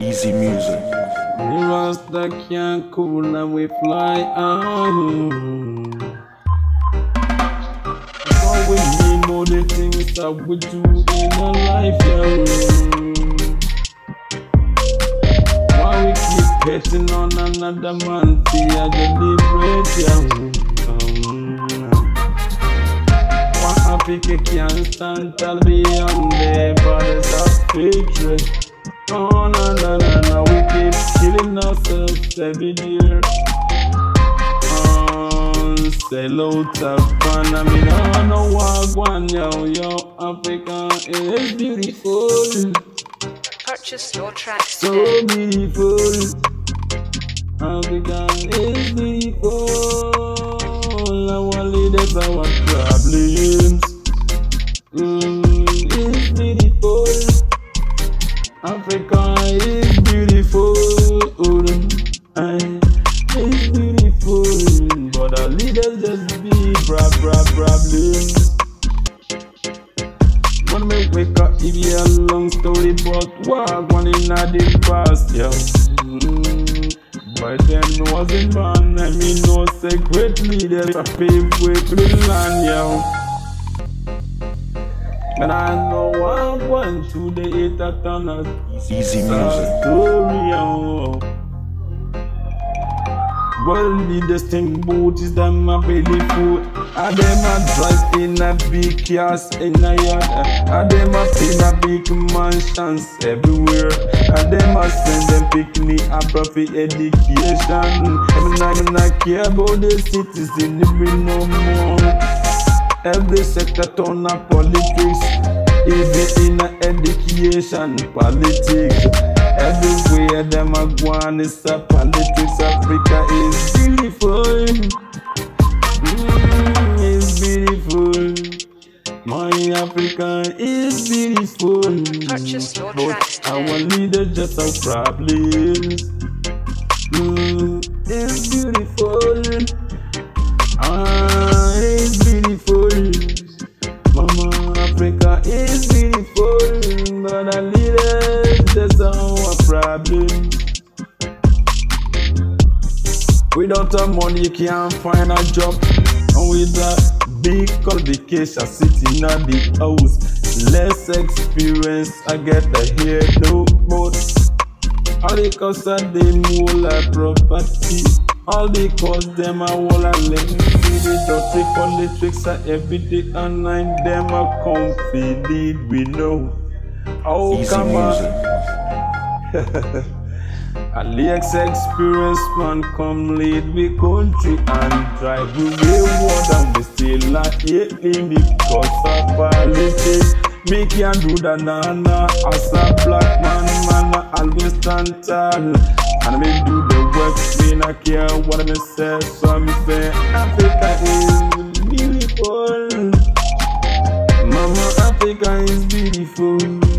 Easy music. Mirrors that can't cool and we fly on. How we need more the things that we do in our life, yeah. Why we keep hating on another man, fear deliberate, yeah. Happy can't stand tell beyond the bodies of hatred. Oh, no, no, no, no, we keep killing ourselves every year. Oh, sell out of fun, I mean, I know what one, yo, yo, Africa is beautiful, Purchase your tracks so beautiful. Africa is beautiful, our leaders, our problems. Mm, beautiful. Africa is beautiful. It's beautiful. But our leaders just be bra bra problems. When me wake up, it be a long story, but what one in a the past. Mm, By then wasn't born, I mean no secret leaders a pave way to the land, yo. And I know I went to the eight a ton of Easy music. story, yo. Well, the think boat is them a belly food. And them a drive in a big cars in a yard. And them a in a big mansions everywhere. And them a send them picnic a profit education. I'm not gonna care about the citizen living no more. Every sector turn up politics, even in a education, politics. Everywhere them a go is a politics. Africa is beautiful, mm, it's beautiful. My Africa is beautiful, Purchase your but our today. leaders just have problems. Mm, it's beautiful. Problem. Without a money, you can't find a job. And with a big qualification, sitting at the house, less experience, I get the hear no more. All the cause of them whole a property. All the cause them a whole a legacy. The dirty politics are every day online. Them a lead we know. How Easy come music. Alex experience man come lead we country and drive we wayward and we still not hate him because of politics. Me can do the nana as a black man, man I always stand tall. And me do the work, me not care what me say. So me say Africa is beautiful. Mama. Africa is beautiful.